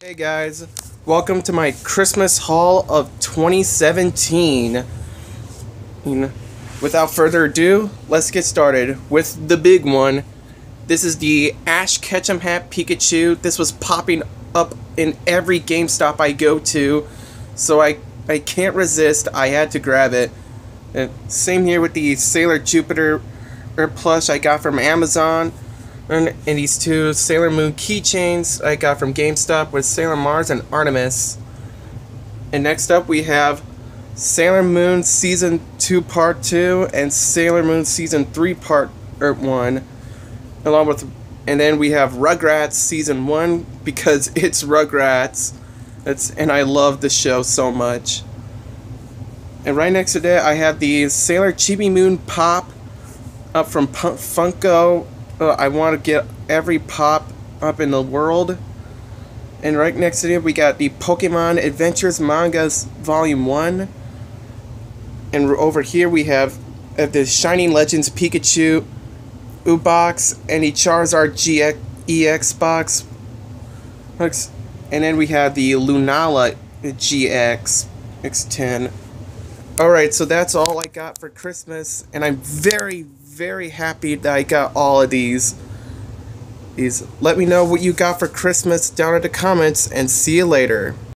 Hey guys, welcome to my Christmas haul of 2017. And Without further ado, let's get started with the big one. This is the Ash Ketchum Hat Pikachu. This was popping up in every GameStop I go to, so I, I can't resist. I had to grab it. And same here with the Sailor Jupiter er, plush I got from Amazon. And, and these two Sailor Moon keychains I got from GameStop with Sailor Mars and Artemis. And next up we have Sailor Moon Season 2 Part 2 and Sailor Moon Season 3 Part er, 1 along with and then we have Rugrats Season 1 because it's Rugrats. It's, and I love the show so much. And right next to that I have the Sailor Chibi Moon Pop up from P Funko uh, I want to get every pop up in the world. And right next to it, we got the Pokemon Adventures Mangas Volume 1. And over here, we have uh, the Shining Legends Pikachu U-Box and the Charizard GX EX box. And then we have the Lunala GX X10. Alright, so that's all I got for Christmas. And I'm very, very happy that I got all of these. These. Let me know what you got for Christmas down in the comments and see you later.